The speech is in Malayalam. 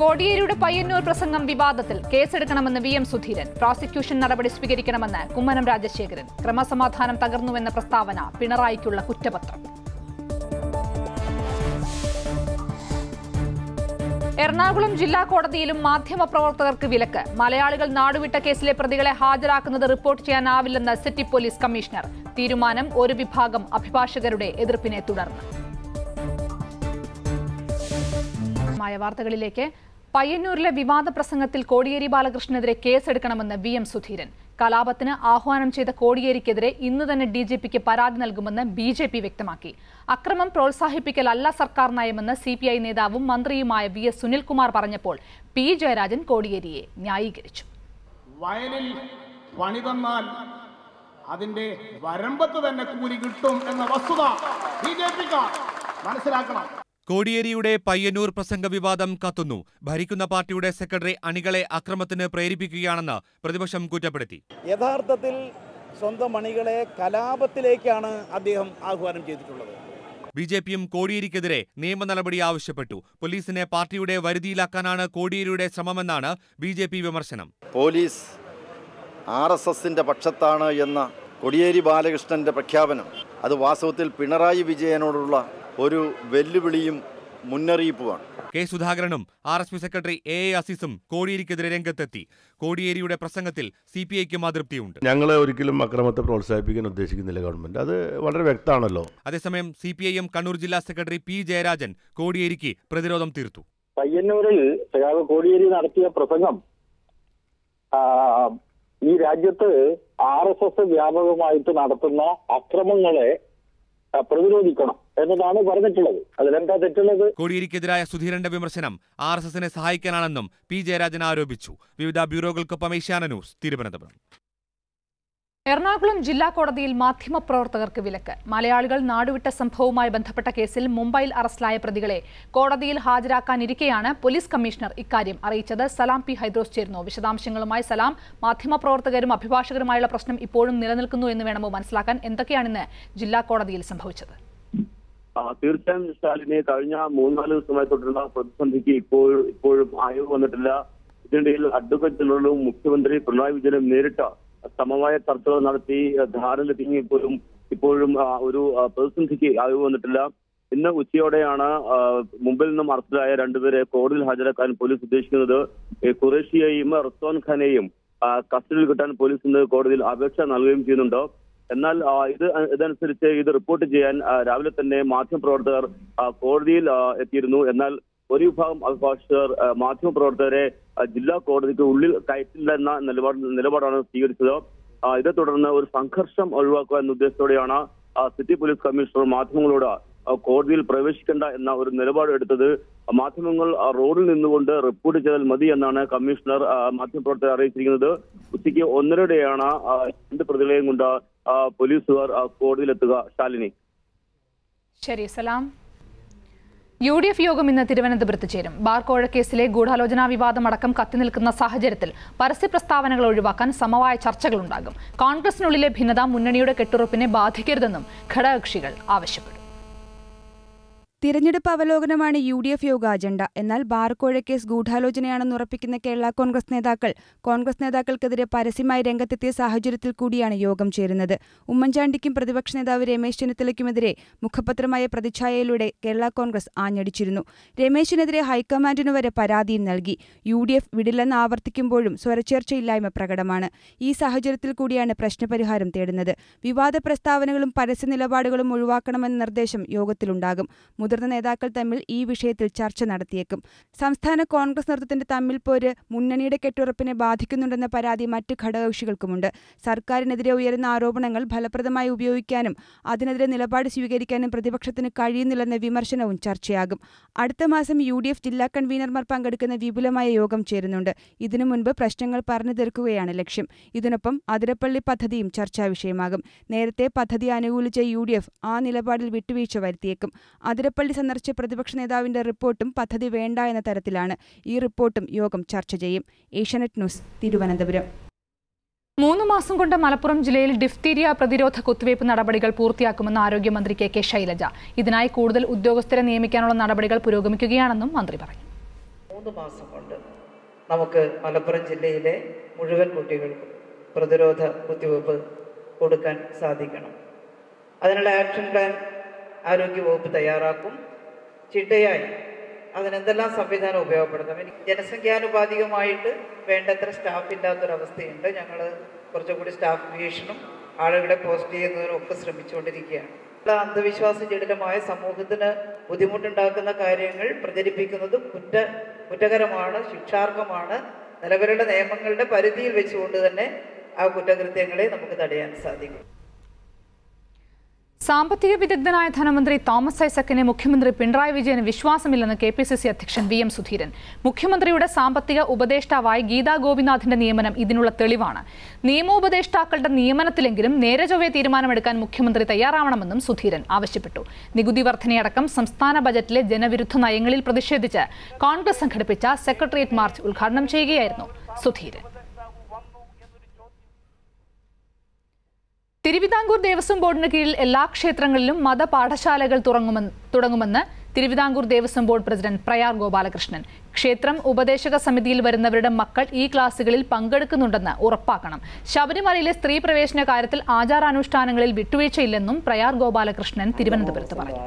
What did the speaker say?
കോടിയേരിയുടെ പയ്യന്നൂർ പ്രസംഗം വിവാദത്തിൽ കേസെടുക്കണമെന്ന് വി എം സുധീരൻ. പ്രോസിക്യൂഷൻ നടപടി സ്വീകരിക്കണമെന്ന് കുമ്മനം രാജശേഖരൻ. ക്രമസമാധാനം തകർന്നുവെന്ന പ്രസ്താവന പിണറായിക്കുള്ള കുറ്റപത്രം. എറണാകുളം ജില്ലാ കോടതിയിലും മാധ്യമപ്രവർത്തകർക്ക് വിലക്ക്. മലയാളികൾ നാടുവിട്ട കേസിലെ പ്രതികളെ ഹാജരാക്കുന്നത് റിപ്പോർട്ട് ചെയ്യാനാവില്ലെന്ന് സിറ്റി പോലീസ് കമ്മീഷണർ. തീരുമാനം ഒരു വിഭാഗം അഭിഭാഷകരുടെ എതിർപ്പിനെ തുടർന്ന്. മായ വാർത്തകളിലേക്ക് പയ്യന്നൂരിലെ വിവാദ പ്രസംഗത്തിൽ കോടിയേരി ബാലകൃഷ്ണനെതിരെ കേസെടുക്കണമെന്ന് വി എം സുധീരൻ. കലാപത്തിന് ആഹ്വാനം ചെയ്ത കോടിയേരിക്കെതിരെ ഇന്ന് തന്നെ ഡി ജി പിക്ക് പരാതി നൽകുമെന്ന് ബി ജെ പി വ്യക്തമാക്കി. അക്രമം പ്രോത്സാഹിപ്പിക്കലല്ല സർക്കാർ നയമെന്ന് സി പി ഐ നേതാവും മന്ത്രിയുമായ വി എസ് സുനിൽകുമാർ പറഞ്ഞപ്പോൾ പി ജയരാജൻ കോടിയേരിയെ ന്യായീകരിച്ചു. വയലിൽ പണി തന്നാൽ അതിന്റെ വരമ്പത്ത് തന്നെ കൂലി കിട്ടും എന്ന വസ്തുത ബി ജെ പിക്കാർ മനസ്സിലാക്കണം. കോടിയേരിയുടെ പയ്യന്നൂർ പ്രസംഗ വിവാദം കത്തുന്നു. ഭരിക്കുന്ന പാർട്ടിയുടെ സെക്രട്ടറി അണികളെ അക്രമത്തിന് പ്രേരിപ്പിക്കുകയാണെന്ന് പ്രതിപക്ഷം കുറ്റപ്പെടുത്തി. യഥാർത്ഥത്തിൽ സ്വന്തം അണികളെ കലാപത്തിലേക്കാണ് അദ്ദേഹം ആഹ്വാനം ചെയ്തിട്ടുള്ളത്. ബി ജെ പിയും കോടിയേരിക്കെതിരെ നിയമ നടപടി ആവശ്യപ്പെട്ടു. പോലീസിനെ പാർട്ടിയുടെ വരുതിയിലാക്കാനാണ് കോടിയേരിയുടെ ശ്രമമെന്നാണ് ബി ജെ പി വിമർശനം. പോലീസ് ആർ എസ് എസിന്റെ പക്ഷത്താണ് എന്ന കോടിയേരി ബാലകൃഷ്ണന്റെ പ്രഖ്യാപനം. അത് വാസ്തവത്തിൽ പിണറായി വിജയനോടുള്ള ഒരു വെല്ലുവിളിയും മുന്നറിയിപ്പുമാണ്. കെ സുധാകരനും R S P secretary A A അസീസും കോടിയേരിക്കെതിരെ രംഗത്തെത്തി. കോടിയേരിയുടെ പ്രസംഗത്തിൽ സി പി ഐക്കും അതൃപ്തിയുണ്ട്. ഞങ്ങൾ ഒരിക്കലും അക്രമത്തെ പ്രോത്സാഹിപ്പിക്കാൻ ഉദ്ദേശിക്കുന്നില്ല ഗവൺമെന്റ്. അത് വളരെ വ്യക്തമാണല്ലോ. അതേസമയം C P I M Kannur ജില്ലാ സെക്രട്ടറി പി ജയരാജൻ കോടിയേരിക്ക് പ്രതിരോധം തീർത്തു. പയ്യന്നൂരിൽ സഖാവ് കോടിയേരി നടത്തിയ പ്രസംഗം ഈ രാജ്യത്ത് ആർ എസ് എസ് വ്യാപകമായിട്ട് നടത്തുന്ന അക്രമങ്ങളെ പ്രതിരോധിക്കണം. എന്നതാണ് പറഞ്ഞിട്ടുള്ളത്. അതിലെന്താ തെറ്റുള്ളത്? കോടിയേരിക്കെതിരായ സുധീരന്റെ വിമർശനം ആർ എസ് എസിനെ സഹായിക്കാനാണെന്നും പി ജയരാജൻ ആരോപിച്ചു. വിവിധ ബ്യൂറോകൾക്കൊപ്പം ഏഷ്യാന ന്യൂസ് തിരുവനന്തപുരം. എറണാകുളം ജില്ലാ കോടതിയിൽ മാധ്യമപ്രവർത്തകർക്ക് വിലക്ക്. മലയാളികൾ നാടുവിട്ട സംഭവവുമായി ബന്ധപ്പെട്ട കേസിൽ മുംബൈയിൽ അറസ്റ്റിലായ പ്രതികളെ കോടതിയിൽ ഹാജരാക്കാനിരിക്കെയാണ് പോലീസ് കമ്മീഷണർ ഇക്കാര്യം അറിയിച്ചത്. സലാം പി ഹൈദ്രോസ് ചേരുന്നു. വിശദാംശങ്ങളുമായി സലാം. മാധ്യമപ്രവർത്തകരും അഭിഭാഷകരുമായുള്ള പ്രശ്നം ഇപ്പോഴും നിലനിൽക്കുന്നു എന്ന് വേണമോ മനസ്സിലാക്കാൻ എന്തൊക്കെയാണിന്ന് ജില്ലാ കോടതിയിൽ സംഭവിച്ചത്. തീർച്ചയായും സ്റ്റാലിനെ കഴിഞ്ഞ മൂന്നാൽ ദിവസമായി തുടരുന്ന പ്രതിസന്ധിക്ക് ഇപ്പോൾ ഇപ്പോഴും ആയവ് വന്നിട്ടില്ല. ഇതിനിടയിൽ അഡ്വക്കേറ്റ് ജനറലും മുഖ്യമന്ത്രി പിണറായി വിജയനും നേരിട്ട സമവായ ചർച്ചകൾ നടത്തി ധാരണയിലെത്തിയെങ്കിലും ഇപ്പോഴും ഒരു പ്രതിസന്ധിക്ക് ആയവ് വന്നിട്ടില്ല. ഇന്ന് ഉച്ചയോടെയാണ് മുമ്പിൽ നിന്നും അറസ്റ്റിലായ രണ്ടുപേരെ കോടതിയിൽ ഹാജരാക്കാൻ പോലീസ് ഉദ്ദേശിക്കുന്നത്. ഖുറേഷിയെയും റസ്വാൻ ഖാനെയും കസ്റ്റഡിയിൽ കിട്ടാൻ പോലീസ് ഇന്ന് കോടതിയിൽ അപേക്ഷ നൽകുകയും ചെയ്യുന്നുണ്ട്. എന്നാൽ ഇത് ഇതനുസരിച്ച് ഇത് റിപ്പോർട്ട് ചെയ്യാൻ രാവിലെ തന്നെ മാധ്യമപ്രവർത്തകർ കോടതിയിൽ എത്തിയിരുന്നു. എന്നാൽ ഒരു വിഭാഗം അഭിഭാഷകർ മാധ്യമപ്രവർത്തകരെ ജില്ലാ കോടതിക്ക് ഉള്ളിൽ കയറ്റില്ല എന്ന നിലപാട് നിലപാടാണ് സ്വീകരിച്ചത്. ഇതേ തുടർന്ന് ഒരു സംഘർഷം ഒഴിവാക്കുക എന്ന ഉദ്ദേശത്തോടെയാണ് സിറ്റി പോലീസ് കമ്മീഷണർ മാധ്യമങ്ങളോട് കോടതിയിൽ പ്രവേശിക്കേണ്ട എന്ന ഒരു നിലപാട് എടുത്തത്. മാധ്യമങ്ങൾ റോഡിൽ നിന്നുകൊണ്ട് റിപ്പോർട്ട് ചെയ്താൽ മതി എന്നാണ് കമ്മീഷണർ മാധ്യമപ്രവർത്തകർ അറിയിച്ചിരിക്കുന്നത്. ഉച്ചയ്ക്ക് ഒന്നരയോടെയാണ് രണ്ട് പ്രതികളെയും കൊണ്ട് പോലീസുകാർ കോടതിയിലെത്തുക ശാലിനി. ശരി സലാം. യു ഡി എഫ് യോഗം ഇന്ന് തിരുവനന്തപുരത്ത് ചേരും. ബാർ കോഴക്കേസിലെ കേസിലെ ഗൂഢാലോചനാ വിവാദം അടക്കം കത്തി നിൽക്കുന്ന സാഹചര്യത്തിൽ പരസ്യ പ്രസ്താവനകൾ ഒഴിവാക്കാൻ സമവായ ചർച്ചകളുണ്ടാകും. കോൺഗ്രസിനുള്ളിലെ ഭിന്നത മുന്നണിയുടെ കെട്ടുറപ്പിനെ ബാധിക്കരുതെന്നും ഘടകകക്ഷികൾ ആവശ്യപ്പെട്ടു. തിരഞ്ഞെടുപ്പ് അവലോകനമാണ് യു ഡി എഫ് യോഗ അജണ്ട. എന്നാൽ ബാർക്കോഴ കേസ് ഗൂഢാലോചനയാണെന്ന് ഉറപ്പിക്കുന്ന കേരള കോൺഗ്രസ് നേതാക്കൾ കോൺഗ്രസ് നേതാക്കൾക്കെതിരെ പരസ്യമായി രംഗത്തെത്തിയ സാഹചര്യത്തിൽ കൂടിയാണ് യോഗം ചേരുന്നത്. ഉമ്മൻചാണ്ടിക്കും പ്രതിപക്ഷ നേതാവ് രമേശ് ചെന്നിത്തലയ്ക്കുമെതിരെ മുഖപത്രമായ പ്രതിച്ഛായയിലൂടെ കേരള കോൺഗ്രസ് ആഞ്ഞടിച്ചിരുന്നു. രമേശിനെതിരെ ഹൈക്കമാൻഡിനു വരെ പരാതിയും നൽകി. യു ഡി എഫ് വിടില്ലെന്ന് ആവർത്തിക്കുമ്പോഴും സ്വരച്ചേർച്ചയില്ലായ്മ പ്രകടമാണ്. ഈ സാഹചര്യത്തിൽ കൂടിയാണ് പ്രശ്നപരിഹാരം തേടുന്നത്. വിവാദ പ്രസ്താവനകളും പരസ്യ നിലപാടുകളും ഒഴിവാക്കണമെന്ന നിർദ്ദേശം യോഗത്തിലുണ്ടാകും. മുതിർന്ന നേതാക്കൾ തമ്മിൽ ഈ വിഷയത്തിൽ ചർച്ച നടത്തിയേക്കും. സംസ്ഥാന കോൺഗ്രസ് നേതൃത്വത്തിന്റെ തമ്മിൽ പോര് മുന്നണിയുടെ കെട്ടുറപ്പിനെ ബാധിക്കുന്നുണ്ടെന്ന പരാതി മറ്റ് ഘടകകക്ഷികൾക്കുമുണ്ട്. സർക്കാരിനെതിരെ ഉയരുന്ന ആരോപണങ്ങൾ ഫലപ്രദമായി ഉപയോഗിക്കാനും അതിനെതിരെ നിലപാട് സ്വീകരിക്കാനും പ്രതിപക്ഷത്തിന് കഴിയുന്നില്ലെന്ന വിമർശനവും ചർച്ചയാകും. അടുത്ത മാസം യു ഡി എഫ് ജില്ലാ കൺവീനർമാർ പങ്കെടുക്കുന്ന വിപുലമായ യോഗം ചേരുന്നുണ്ട്. ഇതിനു മുൻപ് പ്രശ്നങ്ങൾ പറഞ്ഞു തീർക്കുകയാണ് ലക്ഷ്യം. ഇതിനൊപ്പം അതിരപ്പള്ളി പദ്ധതിയും ചർച്ചാ വിഷയമാകും. നേരത്തെ പദ്ധതി അനുകൂലിച്ച യു ആ നിലപാടിൽ വിട്ടുവീഴ്ച വരുത്തിയേക്കും. അതിരപ്പള്ളി സന്ദർശിച്ച പ്രതിപക്ഷ നേതാവിന്റെ റിപ്പോർട്ടും പദ്ധതി വേണ്ട എന്ന തരത്തിലാണ് ഈ റിപ്പോർട്ടും യോഗം ചർച്ച ചെയ്യും. ഏഷ്യാനെറ്റ് ന്യൂസ് തിരുവനന്തപുരം. മൂന്ന് മാസം കൊണ്ട് മലപ്പുറം ജില്ലയിൽ ഡിഫ്തീരിയ പ്രതിരോധ കുത്തിവയ്പ് നടപടികൾ പൂർത്തിയാക്കുമെന്ന് ആരോഗ്യമന്ത്രി കെ കെ ശൈലജ. ഇതിനായി കൂടുതൽ ഉദ്യോഗസ്ഥരെ നിയമിക്കാനുള്ള നടപടികൾ പുരോഗമിക്കുകയാണെന്നും മന്ത്രി പറഞ്ഞു. മൂന്ന് മാസം കൊണ്ട് നമുക്ക് മലപ്പുറം ജില്ലയിലെ മുഴുവൻ കുട്ടികൾക്കും പ്രതിരോധ കുത്തിവയ്പ്പ് കൊടുക്കാൻ സാധിക്കണം. അതിനുള്ള ആക്ഷൻ പ്ലാൻ ആരോഗ്യവകുപ്പ് തയ്യാറാക്കും. ചിട്ടയായി. അതിനെന്തെല്ലാം സംവിധാനം ഉപയോഗപ്പെടുത്താം. എനിക്ക് ജനസംഖ്യാനുപാതികമായിട്ട് വേണ്ടത്ര സ്റ്റാഫ് ഇല്ലാത്തൊരവസ്ഥയുണ്ട്. ഞങ്ങൾ കുറച്ചുകൂടി സ്റ്റാഫ് വീക്ഷണം ആളുകളെ പോസ്റ്റ് ചെയ്യുന്നതിനും ഒക്കെ ശ്രമിച്ചുകൊണ്ടിരിക്കുകയാണ്. അന്ധവിശ്വാസ ജടിലമായ സമൂഹത്തിന് ബുദ്ധിമുട്ടുണ്ടാക്കുന്ന കാര്യങ്ങൾ പ്രചരിപ്പിക്കുന്നത് കുറ്റ കുറ്റകരമാണ് ശിക്ഷാർഹമാണ്. നിലവിലുള്ള നിയമങ്ങളുടെ പരിധിയിൽ വെച്ചുകൊണ്ട് തന്നെ ആ കുറ്റകൃത്യങ്ങളെ നമുക്ക് തടയാൻ സാധിക്കും. സാമ്പത്തിക വിദഗ്ധനായ ധനമന്ത്രി തോമസ് ഐസക്കിനെ മുഖ്യമന്ത്രി പിണറായി വിജയന് വിശ്വാസമില്ലെന്ന് കെ പി സി സി അധ്യക്ഷൻ വി എം സുധീരൻ. മുഖ്യമന്ത്രിയുടെ സാമ്പത്തിക ഉപദേഷ്ടാവായി ഗീതാ ഗോപിനാഥിന്റെ നിയമനം ഇതിനുള്ള തെളിവാണ്. നിയമോപദേഷ്ടാക്കളുടെ നിയമനത്തിലെങ്കിലും നേരെ ചൊവ്വേ തീരുമാനമെടുക്കാൻ മുഖ്യമന്ത്രി തയ്യാറാവണമെന്നും സുധീരൻ ആവശ്യപ്പെട്ടു. നികുതി വർധനയടക്കം സംസ്ഥാന ബജറ്റിലെ ജനവിരുദ്ധ നയങ്ങളിൽ പ്രതിഷേധിച്ച് കോൺഗ്രസ് സംഘടിപ്പിച്ച സെക്രട്ടേറിയറ്റ് മാർച്ച് ഉദ്ഘാടനം ചെയ്യുകയായിരുന്നു സുധീരൻ. തിരുവിതാംകൂർ ദേവസ്വം ബോർഡിന് കീഴിൽ എല്ലാ ക്ഷേത്രങ്ങളിലും മതപാഠശാലകൾ തുടങ്ങുമെന്ന് തിരുവിതാംകൂർ ദേവസ്വം ബോർഡ് പ്രസിഡന്റ് പ്രയാർ ഗോപാലകൃഷ്ണൻ. ക്ഷേത്രം ഉപദേശക സമിതിയിൽ വരുന്നവരുടെ മക്കൾ ഈ ക്ലാസുകളിൽ പങ്കെടുക്കുന്നുണ്ടെന്ന് ഉറപ്പാക്കണം. ശബരിമലയിലെ സ്ത്രീ പ്രവേശന കാര്യത്തിൽ ആചാരാനുഷ്ഠാനങ്ങളിൽ വിട്ടുവീഴ്ചയില്ലെന്നും പ്രയാർ ഗോപാലകൃഷ്ണൻ തിരുവനന്തപുരത്ത് പറഞ്ഞു.